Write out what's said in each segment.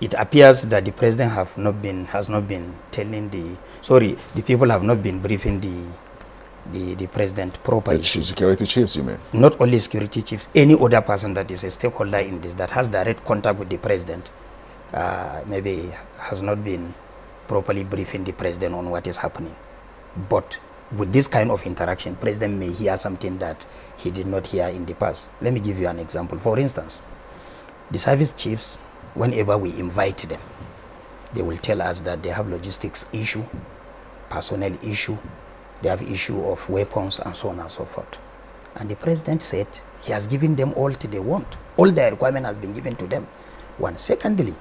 it appears that the president have not been has not been telling the sorry the people have not been briefing the the, the president properly. The security chiefs, you mean? Not only security chiefs, any other person that is a stakeholder in this that has direct contact with the president, uh, maybe has not been properly briefing the president on what is happening. But with this kind of interaction, president may hear something that he did not hear in the past. Let me give you an example. For instance, the service chiefs, whenever we invite them, they will tell us that they have logistics issue, personnel issue, they have issue of weapons and so on and so forth. And the president said he has given them all they want. All their requirement has been given to them. One. Secondly,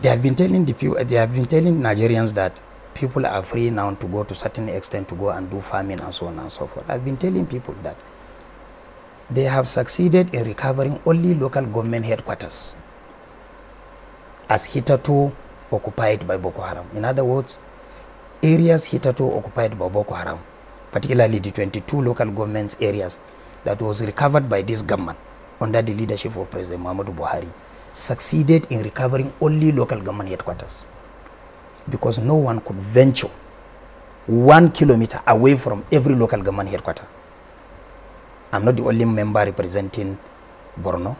they have been telling the people, they have been telling Nigerians that people are free now to go to certain extent to go and do farming and so on and so forth. I've been telling people that they have succeeded in recovering only local government headquarters as hitherto occupied by Boko Haram. In other words, areas hitherto occupied by Boko Haram, particularly the 22 local governments areas that was recovered by this government under the leadership of President Muhammadu Buhari, succeeded in recovering only local government headquarters because no one could venture one kilometer away from every local government headquarters. I'm not the only member representing Borno.